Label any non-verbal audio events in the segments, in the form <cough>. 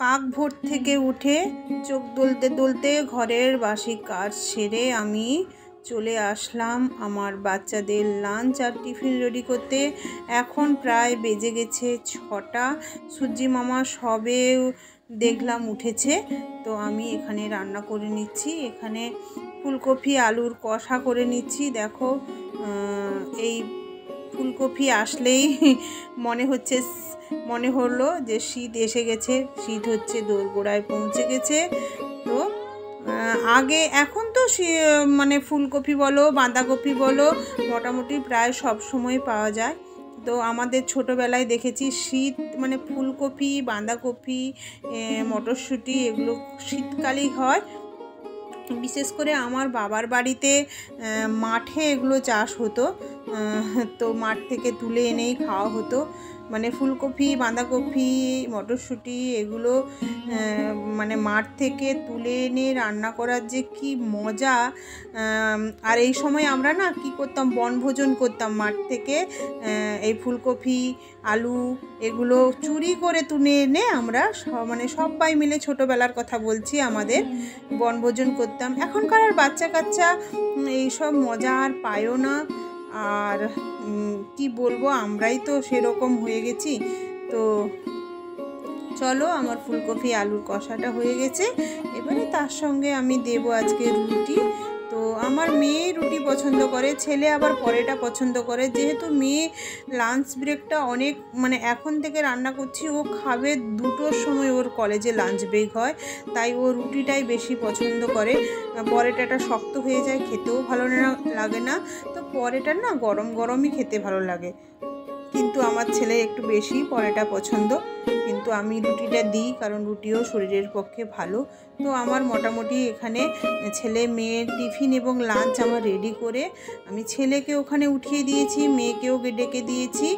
কাক ভোর থেকে উঠে চোখ দোলতে দোলতে ঘরের বাসি কাজ সেরে আমি চলে আসলাম আমার বাচ্চাদের লাঞ্চ আর টিফিন রেডি করতে। এখন প্রায় বেজে গেছে ছটা। সূর্যি মামা সবে দেখলাম উঠেছে। তো আমি এখানে রান্না করে নিচ্ছি। এখানে ফুলকপি, আলুর কষা করে নিচ্ছি। দেখো এই ফুলকপি আসলেই মনে হচ্ছে মনে হলো যে শীত এসে গেছে, শীত হচ্ছে, দোরগোড়ায় পৌঁছে গেছে। তো আগে এখন তো মানে ফুলকপি বলো, বাঁধাকপি বলো, মোটামুটি প্রায় সব সময় পাওয়া যায়। তো আমাদের ছোটোবেলায় দেখেছি শীত মানে ফুলকপি, বাঁধাকপি মটরশুঁটি এগুলো শীতকালেই হয়। বিশেষ করে আমার বাবার বাড়িতে মাঠে এগুলো চাষ হতো। তো মাঠ থেকে তুলে এনেই খাওয়া হতো। মানে ফুলকপি, বাঁধাকপি, মটরশুঁটি এগুলো মানে মাঠ থেকে তুলে এনে রান্না করার যে কি মজা আর এই সময় আমরা না কি করতাম, বনভোজন করতাম মাঠ থেকে এই ফুলকপি, আলু এগুলো চুরি করে তুলে এনে আমরা মানে সবাই মিলে ছোটোবেলার কথা বলছি আমাদের, বনভোজন করতাম। এখনকার আর বাচ্চা কাচ্চা এইসব মজা আর পায়ও না। আর কি বলব, আমরাই তো সেরকম হয়ে গেছি। তো চলো, আমার ফুলকপি আলুর কষাটা হয়ে গেছে। এবারে তার সঙ্গে আমি দেব আজকে রুটি। তো আমার মেয়ে রুটি পছন্দ করে, ছেলে আবার পরেটা পছন্দ করে। যেহেতু মেয়ে লাঞ্চ ব্রেকটা অনেক মানে এখন থেকে রান্না করছি, ও খাবে দুটোর সময় ওর কলেজে লাঞ্চ ব্রেক হয়, তাই ও রুটিটাই বেশি পছন্দ করে। পরেটাটা শক্ত হয়ে যায়, খেতেও ভালো লাগে না। তো পরেটা না গরম গরমই খেতে ভালো লাগে। কিন্তু আমার ছেলে একটু বেশি পরেটা পছন্দ। কিন্তু আমি রুটিটা দিই কারণ রুটিও শরীরের পক্ষে ভালো। তো আমার মোটামুটি এখানে ছেলে মেয়ের টিফিন এবং লাঞ্চ আমার রেডি করে আমি ছেলেকে ওখানে উঠিয়ে দিয়েছি, মেয়েকেও ডেকে দিয়েছি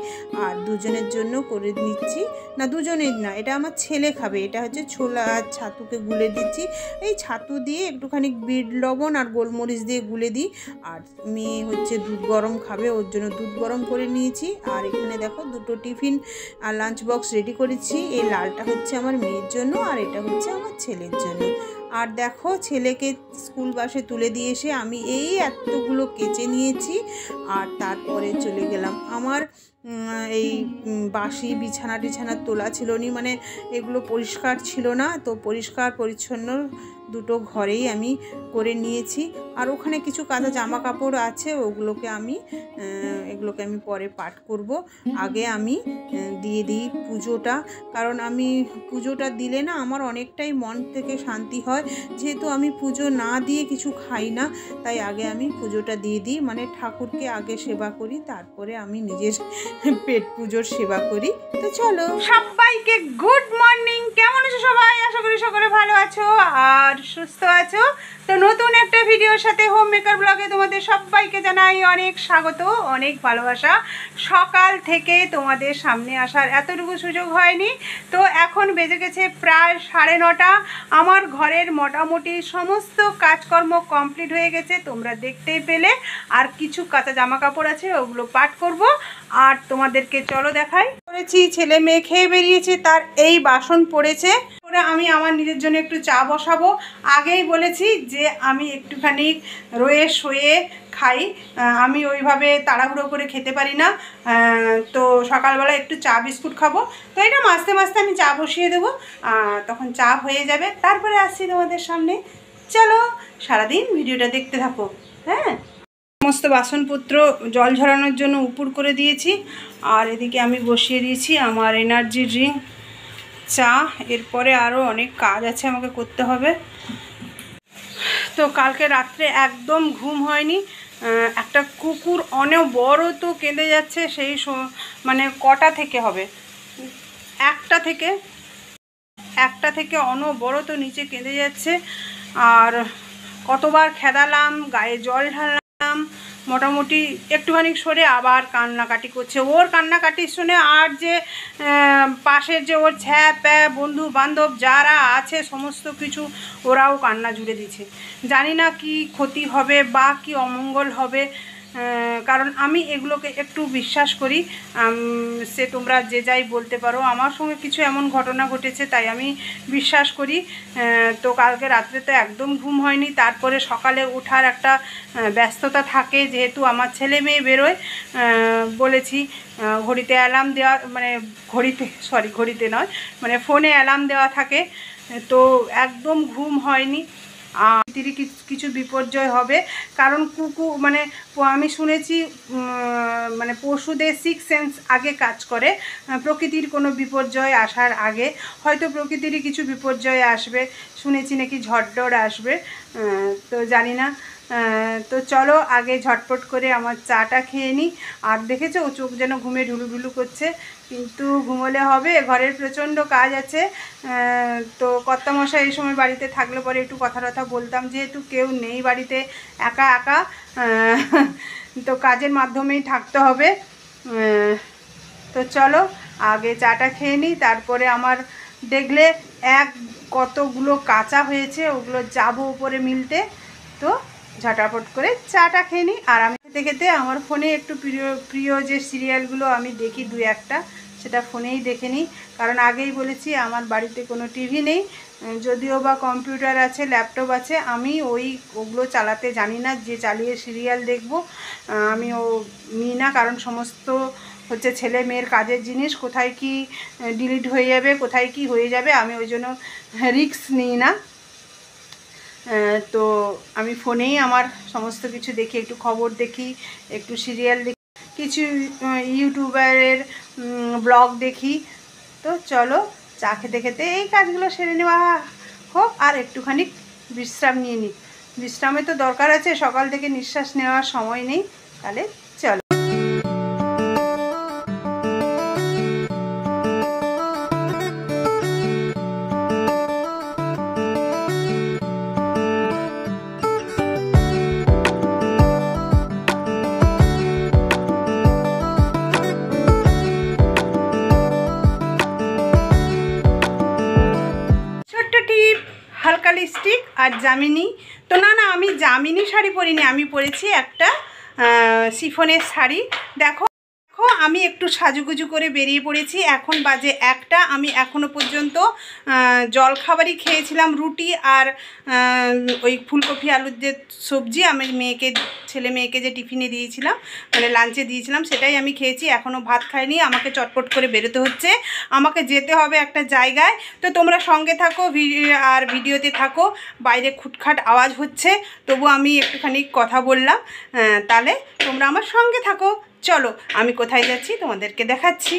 আর দুজনের জন্য করে নিচ্ছি। না, দুজনের না, এটা আমার ছেলে খাবে, এটা হচ্ছে ছোলা আর ছাতুকে গুলে দিচ্ছি। এই ছাতু দিয়ে একটুখানি বিট লবণ আর গোলমরিচ দিয়ে গুলে দিই আর মেয়ে হচ্ছে দুধ গরম খাবে, ওর জন্য দুধ গরম করে নিয়েছি। আর এখানে দেখো দুটো টিফিন আর লাঞ্চ বক্স রেডি করেছি। এই লালটা হচ্ছে আমার মেয়ের জন্য আর এটা হচ্ছে আমার ছেলের জন্য। আর দেখো, ছেলেকে স্কুল বাসে তুলে দিয়ে এসে আমি এই এতগুলো কেচে নিয়েছি আর তারপরে চলে গেলাম। আমার এই বাসি বিছানা টিছানা তোলা ছিল নি মানে এগুলো পরিষ্কার ছিল না। তো পরিষ্কার পরিচ্ছন্ন দুটো ঘরেই আমি করে নিয়েছি। আর ওখানে কিছু কাঁচা জামা কাপড় আছে ওগুলোকে আমি এগুলোকে আমি পরে পাঠ করব। আগে আমি দিয়ে দিই পুজোটা। কারণ আমি পুজোটা দিলে না আমার অনেকটাই মন থেকে শান্তি হয়। যেহেতু আমি পুজো না দিয়ে কিছু খাই না তাই আগে আমি পুজোটা দিয়ে দিই। মানে ঠাকুরকে আগে সেবা করি তারপরে আমি নিজের <laughs> পেট পুজোর সেবা করি। তো চলো। সবাইকে গুড মর্নিং সবাই আশা করি সকলে ভালো আছো আর সুস্থ আছো। তো নতুন একটা ভিডিওর সাথে হোম মেকার ব্লগে তোমাদের সবাইকে জানাই অনেক স্বাগত, অনেক ভালোবাসা। সকাল থেকে তোমাদের সামনে আসার এতটুকু সুযোগ হয়নি। তো এখন বেজে গেছে প্রায় সাড়ে নটা। আমার ঘরের মোটামুটি সমস্ত কাজকর্ম কমপ্লিট হয়ে গেছে, তোমরা দেখতেই পেলে। আর কিছু কাঁচা জামা কাপড় আছে, ওগুলো পাঠ করব। আর তোমাদেরকে চলো দেখাই। করেছি, ছেলে মেয়ে খেয়ে বেরিয়েছে, তার এই বাসন পড়েছে। আমি আমার নিজের জন্য একটু চা বসাবো। আগেই বলেছি যে আমি একটুখানি রয়ে শোয়ে খাই। আমি ওইভাবে তাড়াহুড়ো করে খেতে পারি না। তো সকালবেলা একটু চা বিস্কুট খাব। তো এটা মাঝতে মাঝতে আমি চা বসিয়ে দেবো। তখন চা হয়ে যাবে। তারপরে আসছি তোমাদের সামনে। চলো সারাদিন ভিডিওটা দেখতে থাকো। হ্যাঁ? সমস্ত বাসনপত্র জল ঝরানোর জন্য উপুর করে দিয়েছি। আর এদিকে আমি বসিয়ে দিয়েছি আমার এনার্জি ড্রিঙ্ক চা, এরপরে আরও অনেক কাজ আছে আমাকে করতে হবে। তো কালকে রাত্রে একদম ঘুম হয়নি। একটা কুকুর অনেক বড় তো কেঁদে যাচ্ছে, সেই মানে কটা থেকে হবে? একটা থেকে একটা থেকে অন বড় তো নিচে কেঁদে যাচ্ছে। আর কতবার খেদালাম, গায়ে জল ঢাললাম মোটামুটি একটুখানি সরে আবার কান্নাকাটি করছে। ওর কান্নাকাটি শুনে আর যে পাশের যে ওর ছ্যা প্যা বন্ধু বান্ধব যারা আছে, সমস্ত কিছু ওরাও কান্না জুড়ে দিচ্ছে। জানি না কি ক্ষতি হবে বা কি অমঙ্গল হবে। কারণ আমি এগুলোকে একটু বিশ্বাস করি। সে তোমরা যে যাই বলতে পারো, আমার সঙ্গে কিছু এমন ঘটনা ঘটেছে, তাই আমি বিশ্বাস করি। তো কালকে রাত্রে তো একদম ঘুম হয়নি, তারপরে সকালে ওঠার একটা ব্যস্ততা থাকে, যেহেতু আমার ছেলে মেয়ে বেরোয়। বলেছি ঘড়িতে অ্যালার্ম দেওয়া মানে ঘড়িতে সরি ঘড়িতে নয় মানে ফোনে অ্যালার্ম দেওয়া থাকে। তো একদম ঘুম হয়নি। তিরি কিছু- বিপর্যয় হবে। কারণ কুকু মানে আমি শুনেছি মানে পশুদের সিক্স সেন্স আগে কাজ করে। প্রকৃতির কোনো বিপর্যয় আসার আগে। হয়তো প্রকৃতিরই কিছু বিপর্যয় আসবে। শুনেছি নাকি ঝড় আসবে। তো জানি না। তো চলো আগে ঝটপট করে আমার চাটা খেয়ে নিই আর দেখেছ, ও চোখ যেন ঘুমে ঢুলু ঢুলু করছে, কিন্তু ঘুমোলে হবে, ঘরের প্রচণ্ড কাজ আছে। তো কর্তামশাই এই সময় বাড়িতে থাকলে পরে একটু কথা টথা বলতাম, যেহেতু কেউ নেই বাড়িতে, একা একা তো কাজের মাধ্যমেই থাকতে হবে। তো চলো, আগে চাটা খেয়ে নিই তারপরে আমার দেখলে এক কতগুলো কাঁচা হয়েছে, ওগুলো যাব উপরে মিলতে। তো ঝটাপট করে চাটা খেয়ে নিই। আর আমি খেতে খেতে আমার ফোনে একটু প্রিয় প্রিয় যে সিরিয়ালগুলো আমি দেখি দু একটা, সেটা ফোনেই দেখে নিই। কারণ আগেই বলেছি, আমার বাড়িতে কোনো টিভি নেই যদিও বা কম্পিউটার আছে, ল্যাপটপ আছে, আমি ওই, ওগুলো চালাতে জানি না, যে চালিয়ে সিরিয়াল দেখব আমি ও নিই না। কারণ সমস্ত হচ্ছে ছেলে মেয়ের কাজের জিনিস, কোথায় কি ডিলিট হয়ে যাবে, কোথায় কি হয়ে যাবে, আমি ওই জন্য রিস্ক নিই না। তো আমি ফোনেই আমার সমস্ত কিছু দেখি, একটু খবর দেখি, একটু সিরিয়াল দেখি, কিছু ইউটিউবারের ব্লগ দেখি। তো চলো, চা খেতে খেতে এই কাজগুলো সেরে নেওয়া হোক, আর একটুখানি বিশ্রাম নিয়ে নিই। বিশ্রামে তো দরকার আছে, সকাল থেকে নিঃশ্বাস নেওয়ার সময় নেই, তাহলে আর জামিনি তো না না, আমি জামিনি শাড়ি পরিনি, আমি পরেছি একটা শিফনের শাড়ি। দেখো দেখো, আমি একটু সাজুগুজু করে বেরিয়ে পড়েছি। এখন বাজে একটা। আমি এখনও পর্যন্ত জলখাবারই খেয়েছিলাম, রুটি আর ওই ফুলকপি আলুর যে সবজি, আমি মেয়েকে, ছেলে মেয়েকে যে টিফিনে দিয়েছিলাম মানে লাঞ্চে দিয়েছিলাম, সেটাই আমি খেয়েছি। এখনও ভাত খাইনি। আমাকে চটপট করে বেরোতে হচ্ছে। আমাকে যেতে হবে একটা জায়গায়। তো তোমরা সঙ্গে থাকো আর ভিডিওতে থাকো। বাইরে খুটখাট আওয়াজ হচ্ছে। তবু আমি একটুখানি কথা বললাম। তাহলে তোমরা আমার সঙ্গে থাকো। চলো আমি কোথায় যাচ্ছি তোমাদেরকে দেখাচ্ছি।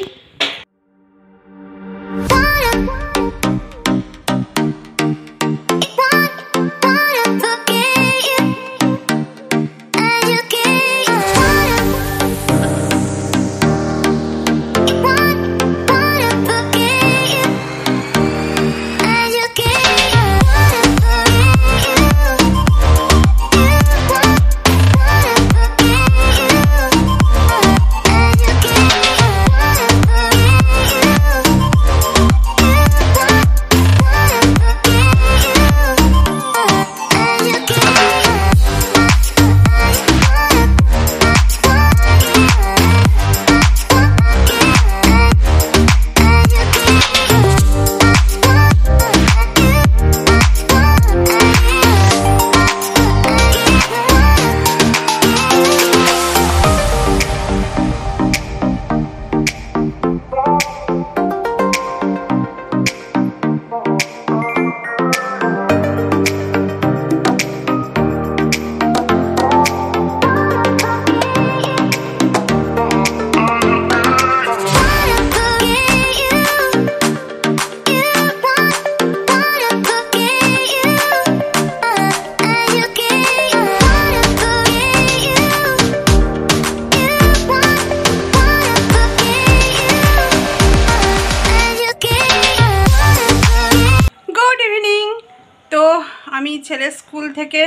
ছেলের স্কুল থেকে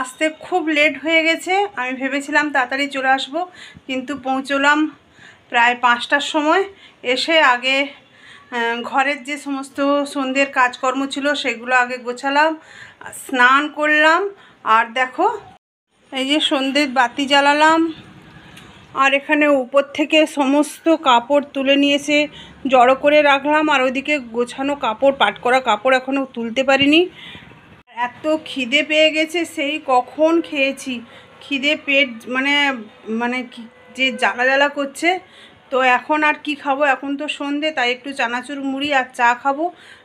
আসতে খুব লেট হয়ে গেছে। আমি ভেবেছিলাম তাড়াতাড়ি চলে আসব, কিন্তু পৌঁছলাম প্রায় পাঁচটার সময়। এসে আগে ঘরের যে সমস্ত সন্ধ্যের কাজকর্ম ছিল সেগুলো আগে গোছালাম, স্নান করলাম, আর দেখো, এই যে সন্ধ্যের বাতি জ্বালালাম, আর এখানে উপর থেকে সমস্ত কাপড় তুলে নিয়ে এসে জড়ো করে রাখলাম, আর ওইদিকে গোছানো কাপড়, পাট করা কাপড় এখনও তুলতে পারিনি। এত খিদে পেয়ে গেছে, সেই কখন খেয়েছি? খিদে পেট মানে মানে যে জ্বালা জ্বালা করছে, তো এখন আর কি খাব? এখন তো সন্ধে, তাই একটু চানাচুর মুড়ি আর চা খাব।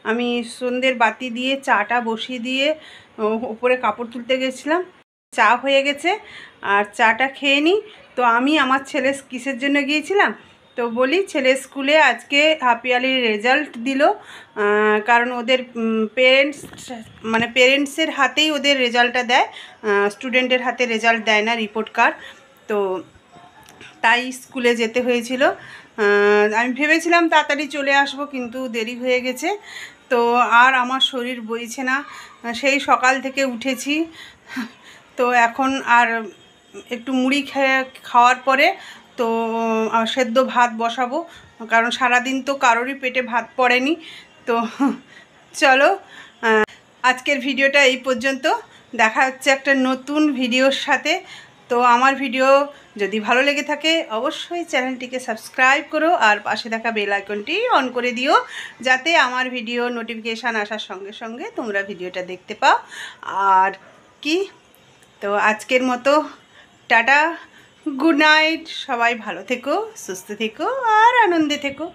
আমি সন্ধ্যের বাতি দিয়ে চাটা বসিয়ে দিয়ে ওপরে কাপড় তুলতে গেছিলাম। চা হয়ে গেছে, আর চাটা খেয়ে নিই তো আমি আমার ছেলে কিসের জন্য গিয়েছিলাম? তো বলি, ছেলে স্কুলে আজকে হাফ রেজাল্ট দিল। কারণ ওদের পেরেন্টস মানে পেরেন্টসের হাতেই ওদের রেজাল্টটা দেয়। স্টুডেন্টের হাতে রেজাল্ট দেয় না রিপোর্ট কার্ড তো তাই স্কুলে যেতে হয়েছিল। আমি ভেবেছিলাম তাড়াতাড়ি চলে আসব, কিন্তু দেরি হয়ে গেছে। তো আর আমার শরীর বইছে না। সেই সকাল থেকে উঠেছি। তো এখন আর একটু মুড়ি খাওয়ার পরে তো সেদ্ধ ভাত বসাবো। কারণ সারাদিন তো কারোরই পেটে ভাত পড়েনি। তো, চলো আজকের ভিডিওটা এই পর্যন্ত। দেখা হচ্ছে একটা নতুন ভিডিওর সাথে। তো, আমার ভিডিও যদি ভালো লেগে থাকে, অবশ্যই চ্যানেলটিকে সাবস্ক্রাইব করো আর পাশে থাকা বেল আইকনটি অন করে দিও, যাতে আমার ভিডিও নোটিফিকেশান আসার সঙ্গে সঙ্গে তোমরা ভিডিওটা দেখতে পাও। আর কি? তো, আজকের মতো, টাটা। গুড নাইট সবাই ভালো থেকো সুস্থ থেকো আর আনন্দে থেকো।